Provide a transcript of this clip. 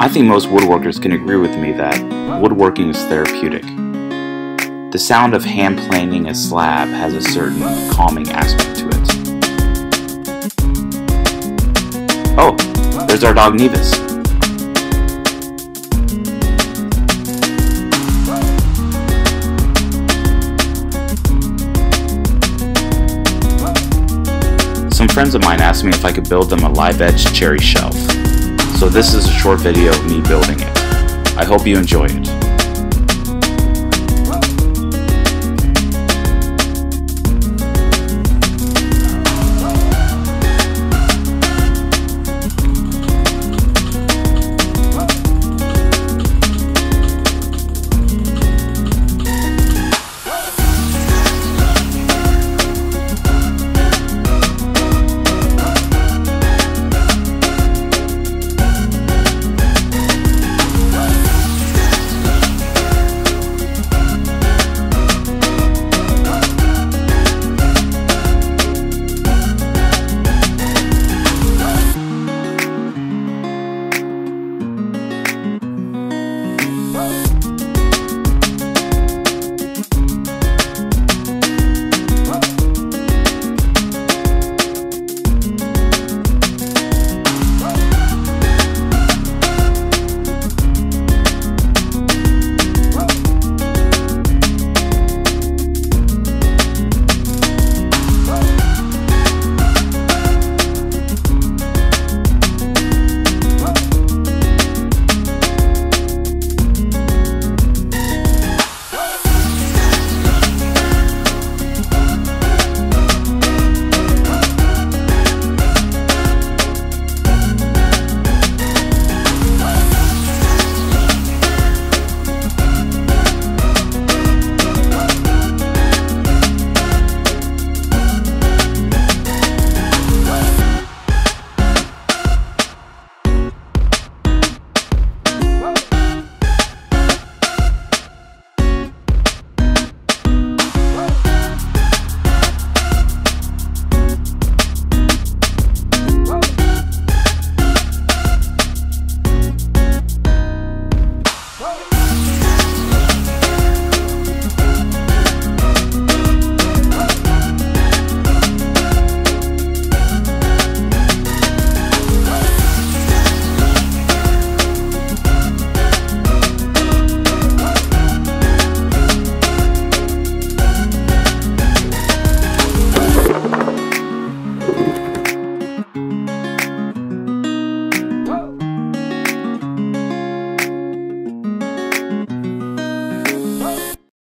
I think most woodworkers can agree with me that woodworking is therapeutic. The sound of hand planing a slab has a certain calming aspect to it. Oh, there's our dog Nevis. Some friends of mine asked me if I could build them a live edge cherry shelf. So this is a short video of me building it. I hope you enjoy it.